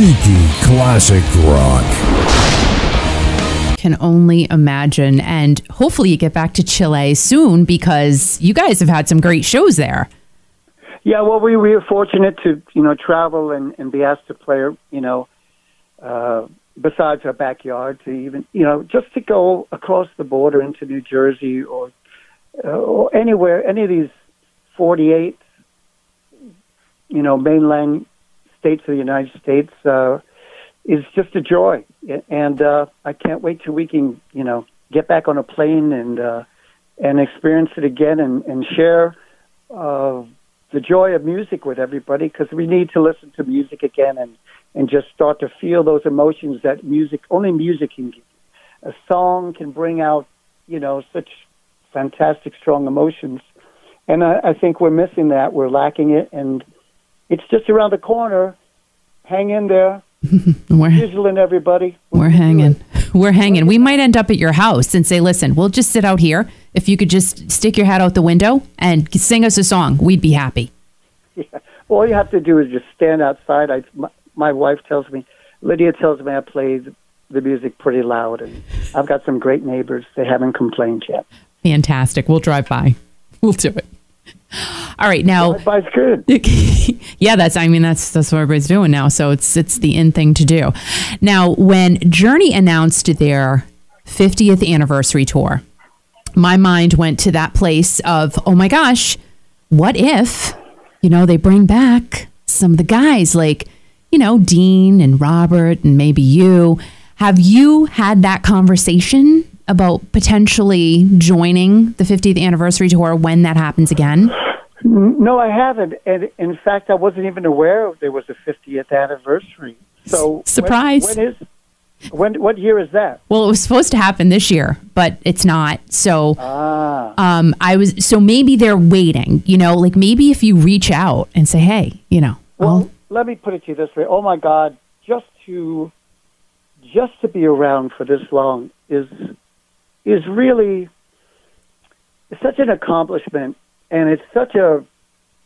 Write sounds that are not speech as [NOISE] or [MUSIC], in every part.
Kiki classic rock. Can only imagine. And hopefully you get back to Chile soon because you guys have had some great shows there. Yeah, well, we, we were fortunate to, you know, travel and, and be asked to play, you know, uh, besides our backyard to even, you know, just to go across the border into New Jersey or, uh, or anywhere, any of these 48, you know, mainland states of the United States uh, is just a joy. And uh, I can't wait till we can, you know, get back on a plane and, uh, and experience it again and, and share, uh, the joy of music with everybody because we need to listen to music again and and just start to feel those emotions that music only music can give. A song can bring out you know such fantastic strong emotions, and I, I think we're missing that. We're lacking it, and it's just around the corner. Hang in there. [LAUGHS] we're Sizzling everybody. we're hanging. [LAUGHS] We're hanging. We might end up at your house and say, "Listen, we'll just sit out here. If you could just stick your head out the window and sing us a song, we'd be happy." [LAUGHS] Yeah. All you have to do is just stand outside. I, my, my wife tells me, Lydia tells me I play the, the music pretty loud, and I've got some great neighbors. They haven't complained yet. Fantastic. We'll drive by. We'll do it. All right, now. Good. [LAUGHS] yeah, that's. I mean, that's that's what everybody's doing now. So it's it's the in thing to do. Now, when Journey announced their 50th anniversary tour, my mind went to that place of, oh my gosh, what if, you know, they bring back some of the guys like, you know, Dean and Robert and maybe you. Have you had that conversation about potentially joining the 50th anniversary tour when that happens again? No, I haven't. And in fact, I wasn't even aware there was a 50th anniversary. So when- Surprise. When, is? When? What year is that? Well, it was supposed to happen this year, but it's not. So, Ah. um, I was so maybe they're waiting. You know, like maybe if you reach out and say, "Hey, you know, Well, let me put it to you this way. Oh my God, just to just to be around for this long is is really such an accomplishment, and it's such a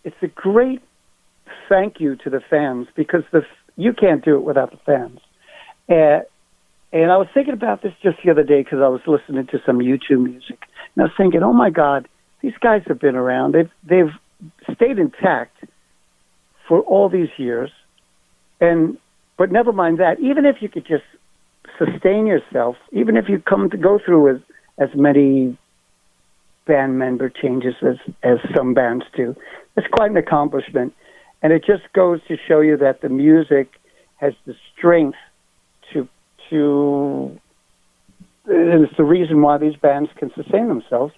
it's a great thank you to the fans because the you can't do it without the fans. Uh, and I was thinking about this just the other day because I was listening to some YouTube music, and I was thinking, oh my God, these guys have been around. They've they've stayed intact for all these years, and but never mind that. Even if you could just sustain yourself, even if you come to go through as as many band member changes as as some bands do, it's quite an accomplishment, and it just goes to show you that the music has the strength to to. And it's the reason why these bands can sustain themselves.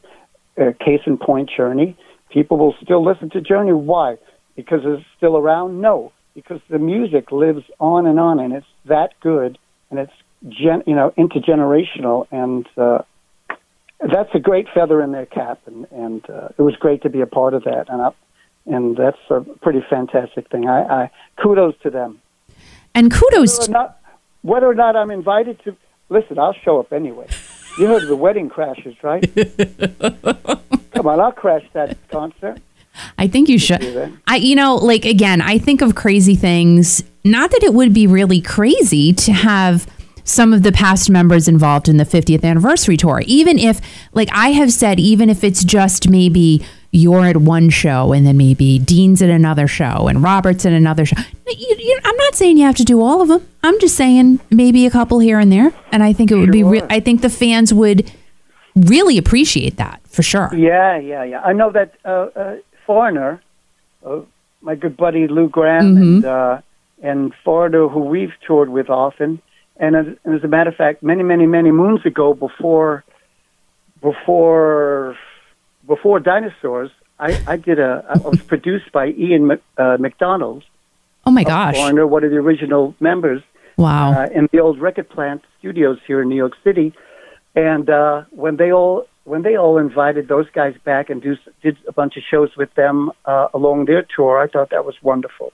Uh, case in point, Journey. People will still listen to Journey. Why? Because it's still around? No, because the music lives on and on, and it's that good, and it's gen, you know intergenerational, and uh, that's a great feather in their cap, and and uh, it was great to be a part of that, and I, and that's a pretty fantastic thing. I, I kudos to them. and kudos Whether or not, whether or not I'm invited to listen, I'll show up anyway. You heard of the wedding crashes, right? [LAUGHS] Come on, I'll crash that concert. I think you should. I, you know, like again, I think of crazy things. Not that it would be really crazy to have some of the past members involved in the 50th anniversary tour. Even if, like I have said, even if it's just maybe you're at one show and then maybe Dean's at another show and Robert's at another show. You, you, I'm not saying you have to do all of them. I'm just saying maybe a couple here and there. And I think it would be. Re- I think the fans would really appreciate that for sure. Yeah, yeah, yeah. I know that uh, uh, Foreigner, uh, my good buddy Lou Gramm, and uh, and Foreigner, who we've toured with often, and as, and as a matter of fact, many, many, many moons ago, before before before dinosaurs, I, I did a. I was produced by Ian Mc, uh, McDonald. Oh my gosh! Foreigner, one of the original members. Wow. uh, in the old record plant studios here in New York City. And uh, when they all when they all invited those guys back and do, did a bunch of shows with them uh, along their tour, I thought that was wonderful.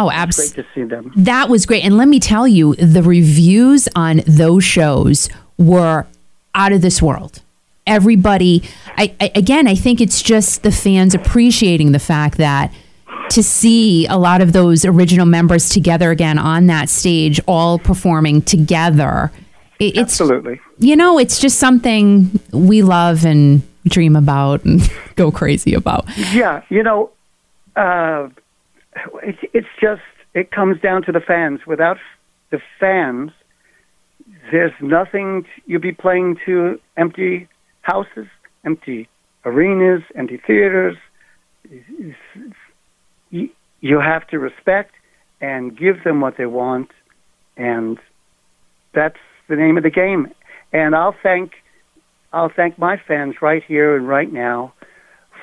Oh, Great absolutely. to see them. That was great. And let me tell you, the reviews on those shows were out of this world. Everybody, I, I again, I think it's just the fans appreciating the fact that to see a lot of those original members together again on that stage, all performing together. It, it's Absolutely. you know, it's just something we love and dream about and [LAUGHS] go crazy about. Yeah, you know, uh, it's it's just it comes down to the fans. Without the fans, there's nothing. t- You'll be playing to empty houses, empty arenas, empty theaters. You, you have to respect and give them what they want, and that's the name of the game. And I'll thank I'll thank my fans right here and right now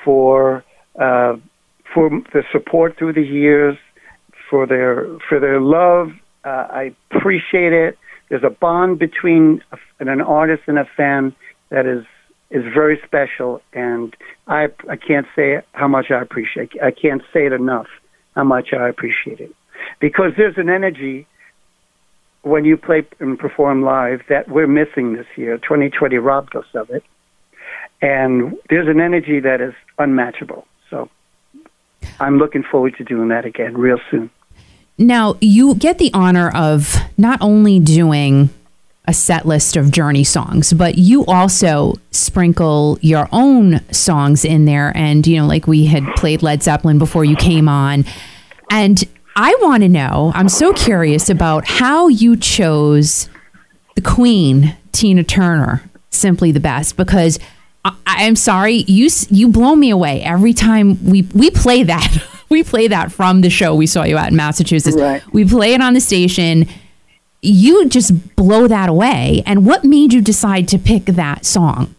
for uh, for the support through the years, for their for their love. Uh, I appreciate it. There's a bond between a, an artist and a fan that is is very special, and I I can't say how much I appreciate. I can't say it enough how much I appreciate it because there's an energy when you play and perform live that we're missing this year. 2020 robbed us of it, and there's an energy that is unmatchable. So I'm looking forward to doing that again real soon. Now, you get the honor of not only doing a set list of Journey songs, but you also sprinkle your own songs in there. And, you know, like we had played Led Zeppelin before you came on. And I want to know, I'm so curious about how you chose the Queen, Tina Turner, simply the best, because I, I'm sorry, you you blow me away every time we we play that. [LAUGHS] we play that from the show we saw you at in Massachusetts. Right. We play it on the station. You just blow that away. And what made you decide to pick that song?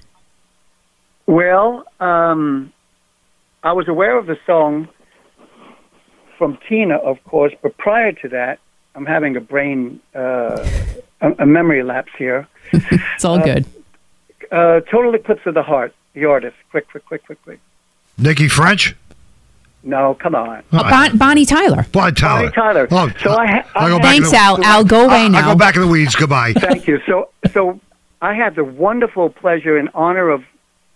Well, um, I was aware of the song from Tina, of course, but prior to that, I'm having a brain, uh, a, a memory lapse here. [LAUGHS] It's all good. Uh, Total Eclipse of the Heart, the artist. Quick, quick, quick, quick, quick. Nikki French? No, come on. Oh, Bon- Bonnie Tyler. Bonnie Tyler. Bonnie Tyler. Oh, So I ha- I go back Thanks, the- Al. Al, go away I, now. I go back in the weeds. Goodbye. Thank you. So, so I had the wonderful pleasure and honor of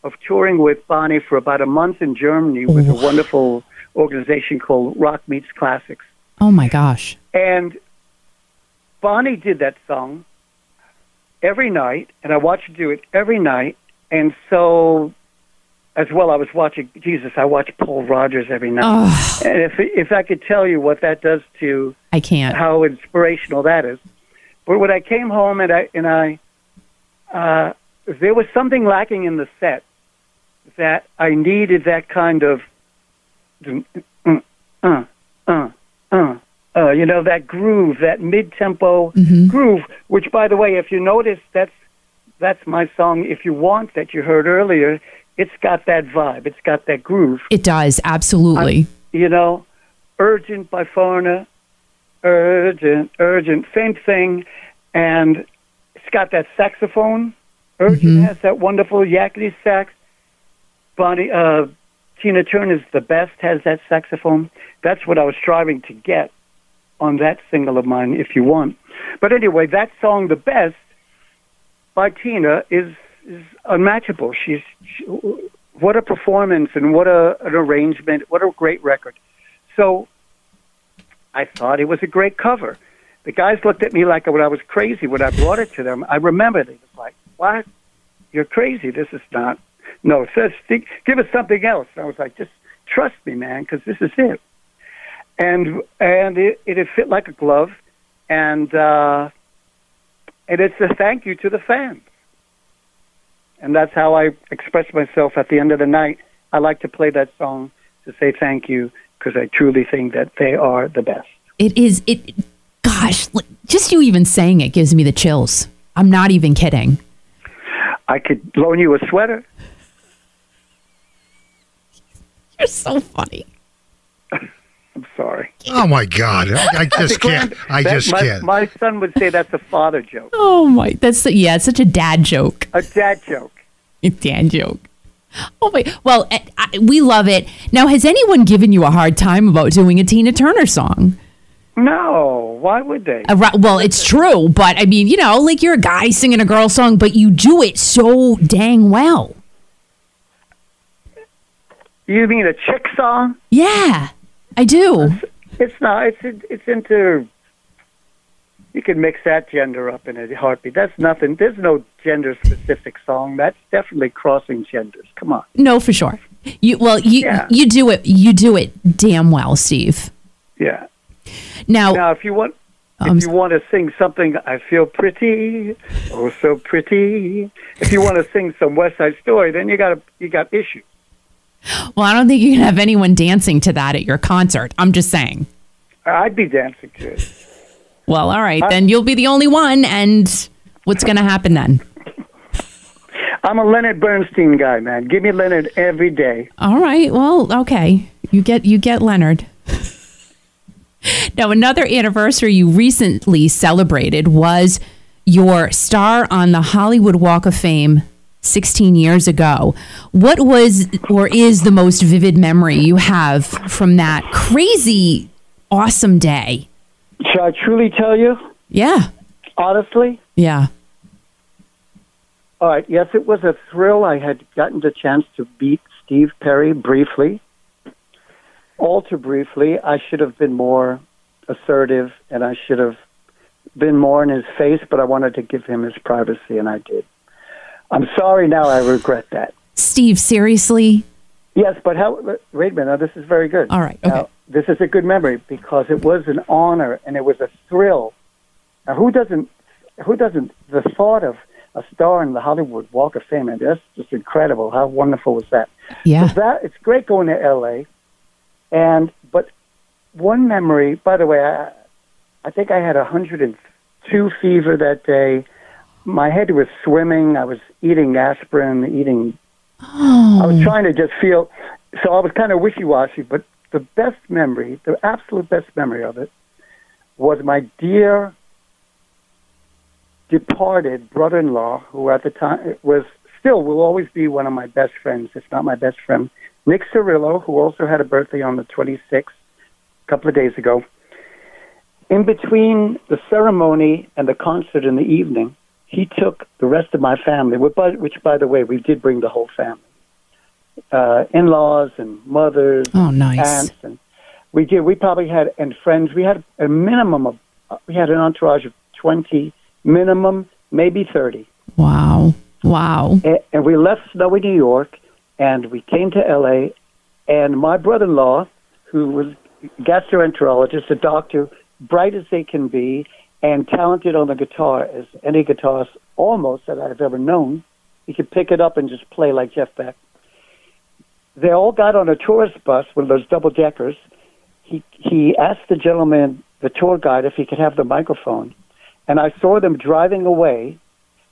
of touring with Bonnie for about a month in Germany with a wonderful organization called Rock Meets Classics. Oh my gosh. And Bonnie did that song every night, and I watched her do it every night. And so, as well, I was watching Jesus. I watched Paul Rodgers every night. Oh, And if if I could tell you what that does to I can't. how inspirational that is. But when I came home and I and I, uh, there was something lacking in the set that I needed that kind of, uh, uh, uh, you know, that groove, that mid-tempo groove. Which, by the way, if you notice, that's that's my song. If you want that you heard earlier, it's got that vibe. It's got that groove It does. Absolutely. you know, urgent by Foreigner, urgent, urgent, same thing, and it's got that saxophone. Urgent has that wonderful yakety sax. Bonnie, uh, Tina Turner's the best has that saxophone. That's what I was striving to get on that single of mine, if you want. But anyway, that song, the best by Tina, is is unmatchable. She's she, what a performance and what a an arrangement. What a great record. So I thought it was a great cover. The guys looked at me like I was crazy when I brought it to them. I remember they was like, "What? You're crazy. This is not. No, says give us something else." And I was like, "Just trust me, man, because this is it." And and it it fit like a glove, and uh, and it's a thank you to the fans. And that's how I express myself at the end of the night. I like to play that song to say thank you because I truly think that they are the best. It is. It. Gosh, just you even saying it gives me the chills. I'm not even kidding. I could loan you a sweater. [LAUGHS] You're so funny. I'm sorry. Oh my God! I, I [LAUGHS] just can't. I That- just my, can't. My son would say that's a father joke, Oh my. That's yeah. It's such a dad joke. a dad joke. A dad joke. Oh my. Well, eh, I, we love it. Now, has anyone given you a hard time about doing a Tina Turner song? No, why would they? Uh, right- Well, it's true, but I mean, you know, like you're a guy singing a girl song, but you do it so dang well. You mean a chick song? Yeah. I do. It's not. It's it's into. You can mix that gender up in a heartbeat. That's nothing. There's no gender specific song. That's definitely crossing genders. Come on. No, for sure. You well, you Yeah. you do it. You do it damn well, Steve. Yeah. Now, Now, if you want, Um, if you want to sing something, I feel pretty, oh so pretty. If you want to sing some West Side Story, then you got you got issues. Well, I don't think you can have anyone dancing to that at your concert. I'm just saying. I'd be dancing to it. Well, all right, then you'll be the only one, and what's going to happen then? I'm a Leonard Bernstein guy, man. Give me Leonard every day. All right. Well, okay. You get you get Leonard. now, another anniversary you recently celebrated was your star on the Hollywood Walk of Fame 16 years ago. What was or is the most vivid memory you have from that crazy awesome day? Shall I truly tell you, Yeah. honestly? Yeah. All right. Yes, it was a thrill. I had gotten the chance to beat Steve Perry briefly, all too briefly. I should have been more assertive, and I should have been more in his face. But I wanted to give him his privacy, and I did. I'm sorry. Now I regret that. Steve, seriously? Yes, but how? Wait a minute. Now, this is very good. All right, okay. Now, this is a good memory because it was an honor and it was a thrill. Now, who doesn't? Who doesn't? The thought of a star in the Hollywood Walk of Fame, and that's just incredible. How wonderful was that? Yeah. So that it's great going to L.A. And but one memory. By the way, I, I think I had a hundred and two fever that day. My head was swimming. I was eating aspirin, eating I was [GASPS] trying to just feel, so I was kind of wishy washy, but the best memory, the absolute best memory of it, was my dear departed brother in law, who at the time was still will always be one of my best friends, if not my best friend, Nick Cirillo, who also had a birthday on the 26th, a couple of days ago. In between the ceremony and the concert in the evening, he took the rest of my family, which by, which, by the way, we did bring the whole family, uh, in-laws and mothers, Oh, nice. aunts, and we did. We probably had and friends. We had a minimum of we had an entourage of twenty minimum, maybe thirty, Wow. Wow. and, and we left snowy New York, and we came to L.A. And my brother-in-law, who was gastroenterologist, a doctor, bright as they can be, and talented on the guitar as any guitarist almost that I've ever known. He could pick it up and just play like Jeff Beck. They all got on a tourist bus, one of those double deckers. He he asked the gentleman, the tour guide, if he could have the microphone, and I saw them driving away,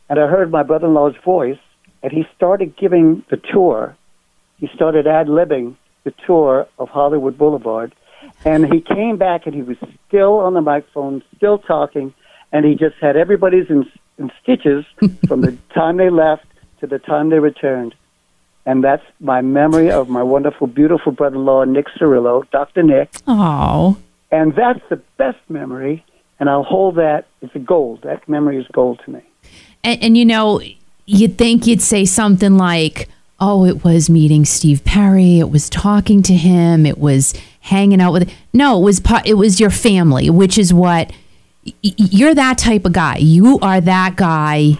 and I heard my brother-in-law's voice, and he started giving the tour. He started ad libbing the tour of Hollywood Boulevard, and he came back and he was still on the microphone, still talking, and he just had everybody's in, in stitches [LAUGHS] from the time they left to the time they returned. And that's my memory of my wonderful, beautiful brother-in-law, Nick Cirillo, Dr. Nick. Oh. And that's the best memory, and I'll hold that. It's a gold. That memory is gold to me. And, and you know, you'd think you'd say something like, "Oh, it was meeting Steve Perry. It was talking to him. It was hanging out with." No, it was it was your family, which is what you're that type of guy. You are that guy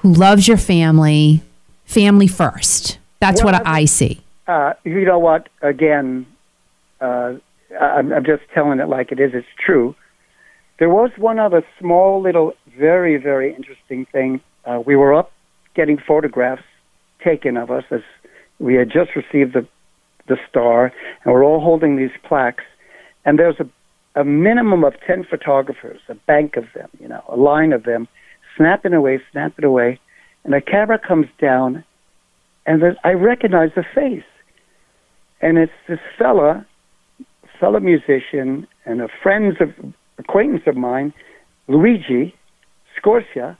who loves your family, family first. That's Well, what I- I see. Uh, you know what? Again, uh, I'm, I'm just telling it like it is. It's true. There was one other small, little, very, very interesting thing. Uh, we were up getting photographs taken of us as we had just received the the star, and we're all holding these plaques. And there's a a minimum of ten photographers, a bank of them, you know, a line of them, snapping away, snapping away, and the camera comes down, and I recognize the face, and it's this fella, fellow musician, and a friends of acquaintance of mine, Luigi Scorsia,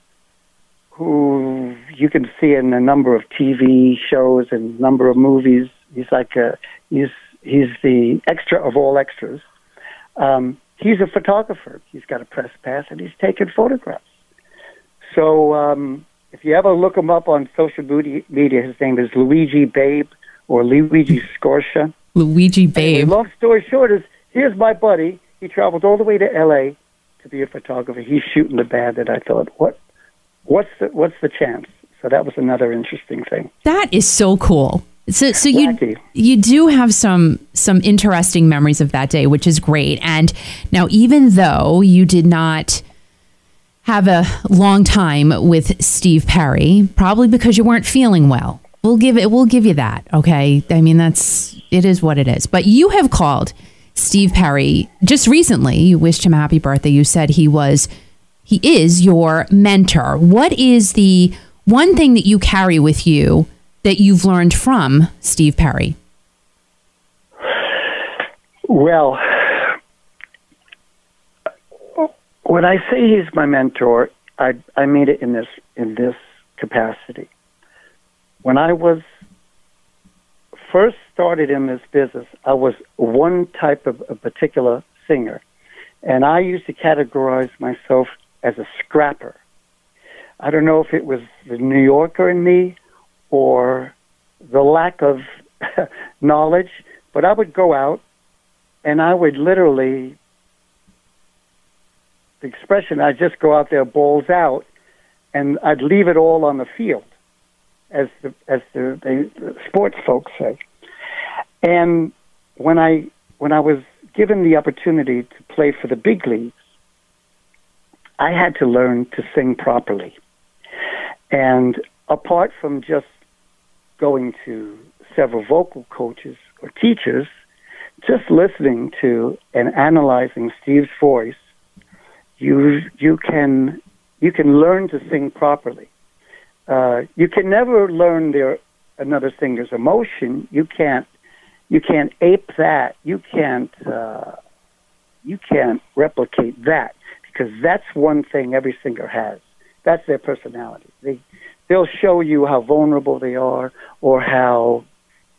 who you can see in a number of TV shows and a number of movies. He's like a he's he's the extra of all extras. Um, he's a photographer. He's got a press pass and he's taking photographs. So um, if you ever look him up on social media, media, his name is Luigi Babe or Luigi Scorsia. Luigi Anyway, Babe. long story short is here's my buddy. He traveled all the way to L.A. to be a photographer. He's shooting the band, and I thought, what, what's the what's the chance? So that was another interesting thing. That is so cool. So, so you Wacky. you do have some some interesting memories of that day, which is great. And now, even though you did not have a long time with Steve Perry, probably because you weren't feeling well, we'll give it. We'll give you that. Okay. I mean, that's it is what it is. But you have called Steve Perry just recently. You wished him a happy birthday. You said he was he is your mentor. What is the one thing that you carry with you that you've learned from Steve Perry? Well, when I say he's my mentor, I I mean it in this in this capacity. When I was first started in this business, I was one type of a particular singer, and I used to categorize myself as a scrapper. I don't know if it was the New Yorker in me or the lack of [LAUGHS] knowledge, but I would go out and I would literally, the expression, I'd just go out there balls out and I'd leave it all on the field, as the, as the, the, the sports folks say. And when I, when I was given the opportunity to play for the big leagues, I had to learn to sing properly. And apart from just going to several vocal coaches or teachers, just listening to and analyzing Steve's voice, you you can you can learn to sing properly. Uh, you can never learn their another singer's emotion. You can't you can't ape that. You can't uh, you can't replicate that because that's one thing every singer has. That's their personality. They they'll show you how vulnerable they are or how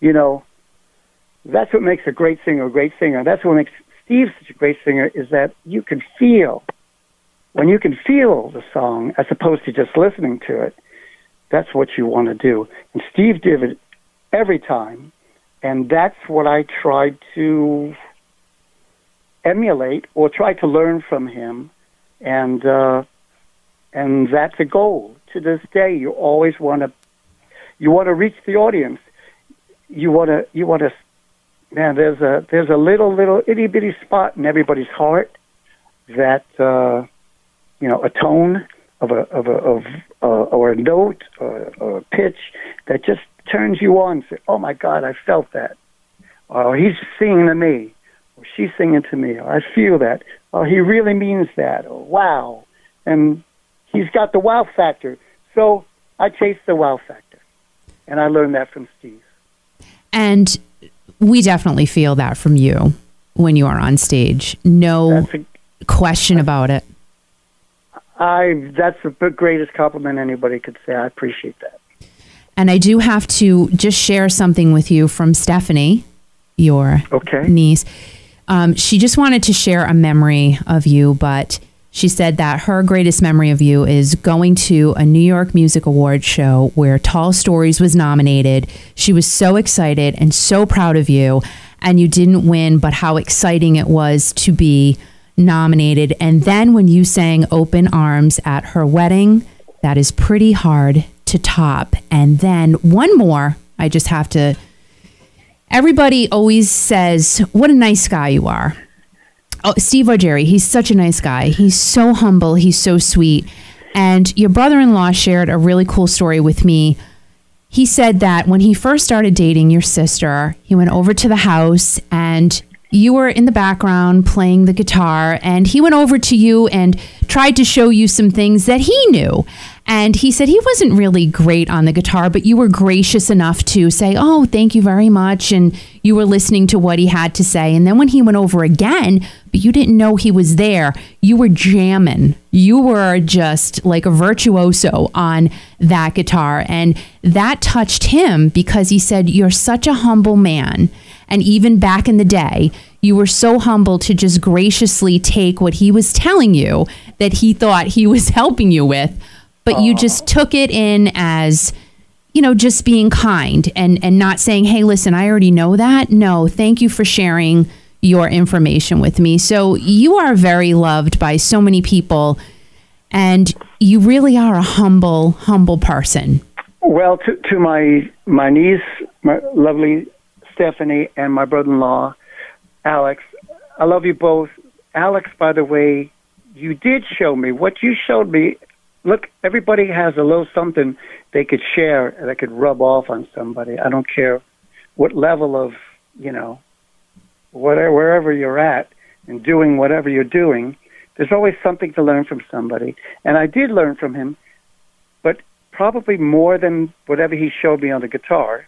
you know that's what makes a great singer a great singer. That's what makes Steve such a great singer is that you can feel when you can feel the song as opposed to just listening to it. That's what you want to do. And Steve did it every time, and that's what I tried to emulate or try to learn from him, and uh, and that's a goal. To this day, you always want to you want to reach the audience. You want to you want to man. There's a there's a little little itty bitty spot in everybody's heart that uh, you know a tone of a of a of uh, or a note or, or a pitch that just turns you on. Say, oh my God, I felt that. Or he's singing to me, she's singing to me, or I feel that. Oh, he really means that. Or wow, and he's got the wow factor. So I chase the wow factor, and I learned that from Steve. And we definitely feel that from you when you are on stage. No a, question about it. I that's the greatest compliment anybody could say. I appreciate that. And I do have to just share something with you from Stephanie, your Okay. niece. Um, she just wanted to share a memory of you, but she said that her greatest memory of you is going to a New York Music Awards show where Tall Stories was nominated. She was so excited and so proud of you, and you didn't win, but how exciting it was to be nominated. And then when you sang Open Arms at her wedding, that is pretty hard to top. And then one more, I just have to. Everybody always says, What a nice guy you are. Oh, Steve Augeri, he's such a nice guy. He's so humble. He's so sweet. And your brother in law shared a really cool story with me. He said that when he first started dating your sister, he went over to the house and you were in the background playing the guitar. And he went over to you and tried to show you some things that he knew. And he said he wasn't really great on the guitar, but you were gracious enough to say, Oh, thank you very much. And you were listening to what he had to say. And then when he went over again, but you didn't know he was there, you were jamming. You were just like a virtuoso on that guitar. And that touched him because he said, You're such a humble man. And even back in the day, you were so humble to just graciously take what he was telling you that he thought he was [LAUGHS] helping you with but you oh. just took it in as you know just being kind and and not saying hey listen i already know that no thank you for sharing your information with me. So you are very loved by so many people, and you really are a humble, humble person. Well, to, to my my niece, my lovely Stephanie, and my brother-in-law, Alex, I love you both. Alex, by the way, you did show me what you showed me. Look, everybody has a little something they could share that could rub off on somebody. I don't care what level of, you know, whatever, wherever you're at and doing whatever you're doing, there's always something to learn from somebody. And I did learn from him, but probably more than whatever he showed me on the guitar.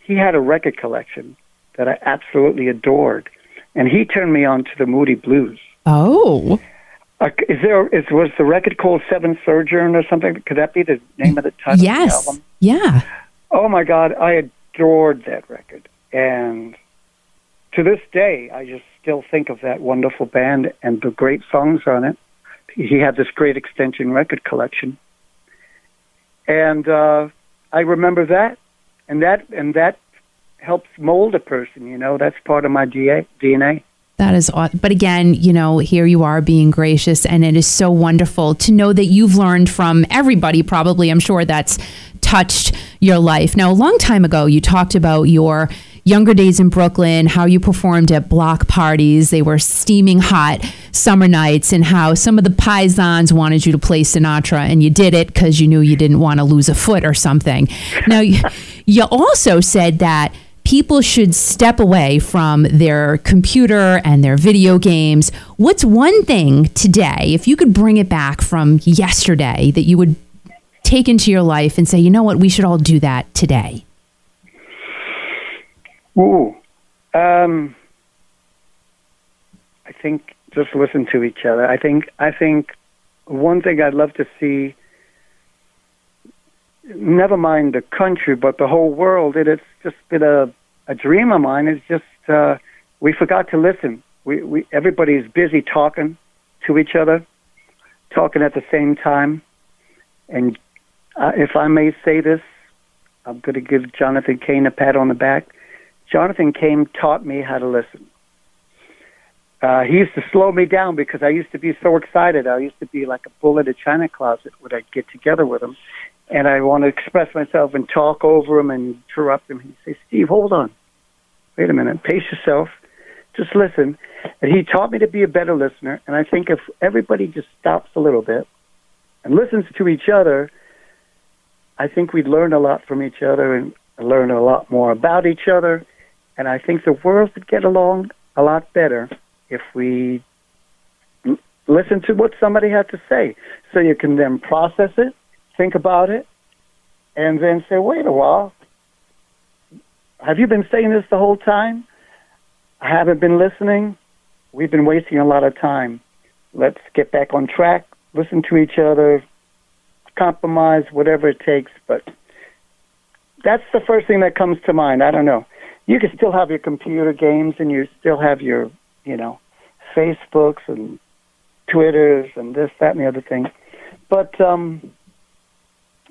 He had a record collection that I absolutely adored, and he turned me on to the Moody Blues. Oh. Uh, is there is was the record called Seventh Sojourn or something? Could that be the name of the title yes. of the album? Yeah. Oh my God, I adored that record, and to this day, I just still think of that wonderful band and the great songs on it. He had this great extension record collection, and uh, I remember that, and that and that helps mold a person. You know, that's part of my DNA. That is, aw- but again, you know, here you are being gracious, and it is so wonderful to know that you've learned from everybody. Probably, I'm sure that's touched your life. Now, a long time ago, you talked about your younger days in Brooklyn, how you performed at block parties. They were steaming hot summer nights, and how some of the paisans wanted you to play Sinatra, and you did it because you knew you didn't want to lose a foot or something. Now, you also said that people should step away from their computer and their video games. What's one thing today, if you could bring it back from yesterday, that you would take into your life and say, you know what, we should all do that today? Ooh, um, I think just listen to each other. I think I think one thing I'd love to see. Never mind the country, but the whole world. It, it's just been a a dream of mine. It's just uh, we forgot to listen. We we everybody's busy talking to each other, talking at the same time. And uh, if I may say this, I'm going to give Jonathan Cain a pat on the back. Jonathan Cain taught me how to listen. Uh, he used to slow me down because I used to be so excited. I used to be like a bull in a china closet when I'd get together with him, and I want to express myself and talk over him and interrupt him. He'd say, "Steve, hold on, wait a minute, pace yourself, just listen." And he taught me to be a better listener. And I think if everybody just stops a little bit and listens to each other, I think we'd learn a lot from each other and learn a lot more about each other. And I think the world would get along a lot better if we listen to what somebody has to say. So you can then process it, think about it, and then say, wait a while. Have you been saying this the whole time? I haven't been listening. We've been wasting a lot of time. Let's get back on track, listen to each other, compromise, whatever it takes. But that's the first thing that comes to mind. I don't know. You can still have your computer games and you still have your, you know, Facebooks and Twitters and this, that, and the other thing. But um,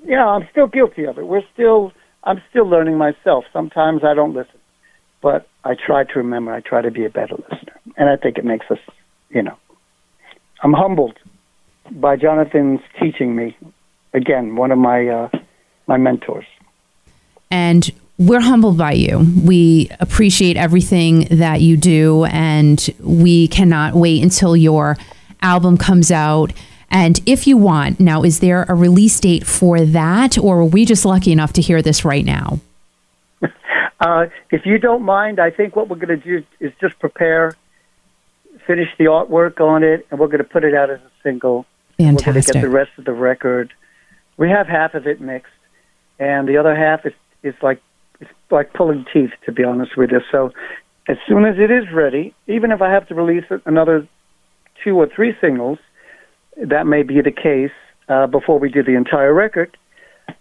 yeah, I'm still guilty of it. We're still, I'm still learning myself. Sometimes I don't listen, but I try to remember. I try to be a better listener, and I think it makes us, you know, I'm humbled by Jonathan's teaching me. Again, one of my uh, my mentors. And we're humbled by you. We appreciate everything that you do, and we cannot wait until your album comes out. And if you want, now, is there a release date for that, or are we just lucky enough to hear this right now? [LAUGHS] Uh, if you don't mind, I think what we're going to do is just prepare, finish the artwork on it, and we're going to put it out as a single. We're going to Fantastic. get the rest of the record. We have half of it mixed, and the other half is is like it's like pulling teeth, to be honest with you. So, as soon as it is ready, even if I have to release another two or three singles, that may be the case uh, before we do the entire record.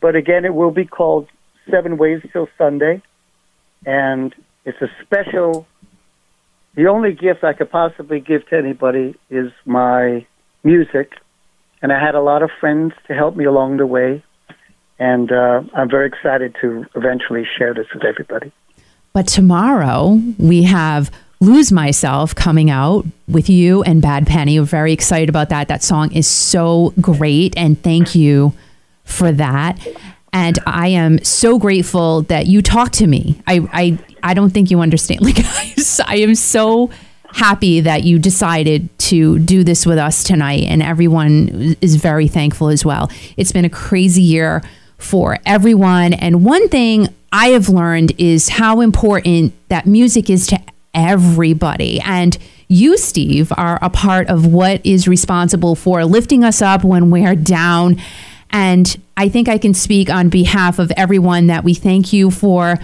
But again, it will be called Seven Ways Till Sunday, and it's a special. The only gift I could possibly give to anybody is my music, and I had a lot of friends to help me along the way, and uh, I'm very excited to eventually share this with everybody. But tomorrow we have Lose Myself coming out with you and Bad Penny. We're very excited about that. That song is so great, and thank you for that. And I am so grateful that you talked to me. I, I, I don't think you understand. [LAUGHS] Like, I am so happy that you decided to do this with us tonight, and everyone is very thankful as well. It's been a crazy year for everyone. And one thing I have learned is how important that music is to everybody. And you, Steve, are a part of what is responsible for lifting us up when we're down. And I think I can speak on behalf of everyone that we thank you for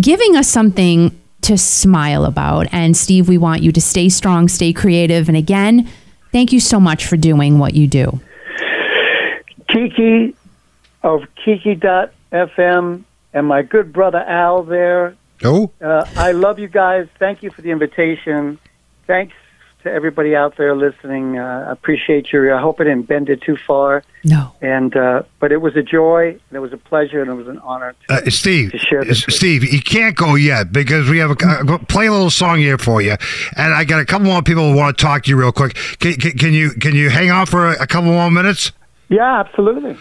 giving us something to smile about. And Steve, we want you to stay strong, stay creative. And again, thank you so much for doing what you do. Kiki of Kiki.fm and my good brother Al there. Oh, Uh, I love you guys. Thank you for the invitation. Thanks to everybody out there listening. Uh, I appreciate you. I hope I didn't bend it too far. No. And uh, but it was a joy, and it was a pleasure, and it was an honor. To, uh, Steve. To share this with Steve, you can't go yet because we have a uh, play a little song here for you, and I got a couple more people who want to talk to you real quick. Can, can, can you can you hang on for a, a couple more minutes? yeah, absolutely.